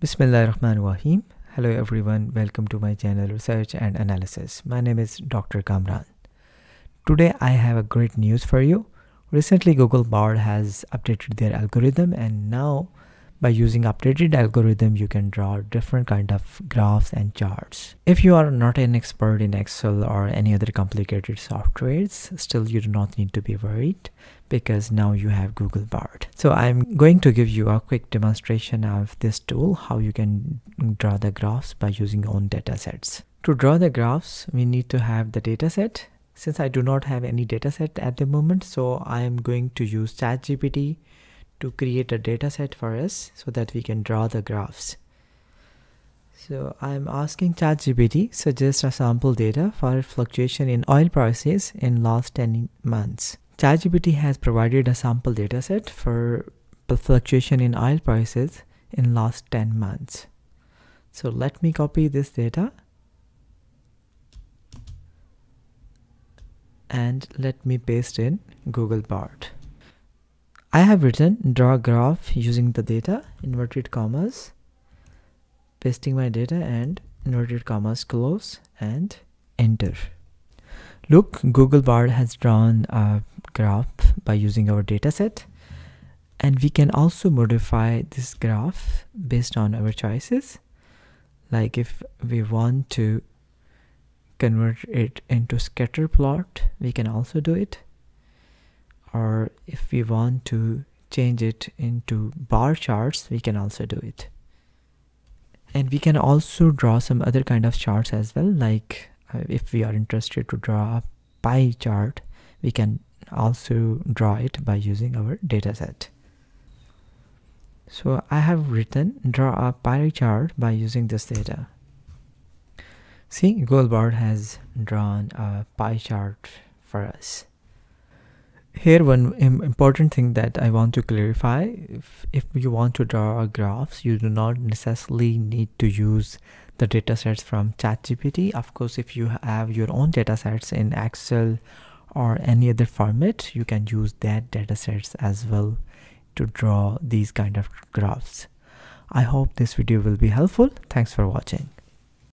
Bismillahirrahmanirrahim. Hello everyone, welcome to my channel Research and Analysis. My name is Dr. Kamran. Today I have a great news for you. Recently Google Bard has updated their algorithm and now by using updated algorithm you can draw different kind of graphs and charts. If you are not an expert in excel or any other complicated softwares still you do not need to be worried because now you have google bard. So i'm going to give you a quick demonstration of this tool how you can draw the graphs by using own data sets to draw the graphs we need to have the data set since i do not have any data set at the moment so i am going to use chatgpt to create a data set for us so that we can draw the graphs. So I'm asking ChatGPT suggest a sample data for fluctuation in oil prices in last 10 months. ChatGPT has provided a sample data set for fluctuation in oil prices in last 10 months. So let me copy this data and let me paste in Google Bard. I have written draw graph using the data inverted commas pasting my data and inverted commas close and enter. Look Google Bard has drawn a graph by using our dataset and we can also modify this graph based on our choices. Like if we want to convert it into scatter plot we can also do it or if we want to change it into bar charts we can also do it. And we can also draw some other kind of charts as well like uh, if we are interested to draw a pie chart we can also draw it by using our dataset. So I have written draw a pie chart by using this data. See Google Bard has drawn a pie chart for us here one important thing that I want to clarify. If, if you want to draw graphs you do not necessarily need to use the data sets from ChatGPT. Of course if you have your own data sets in Excel or any other format you can use that data sets as well to draw these kind of graphs. I hope this video will be helpful. Thanks for watching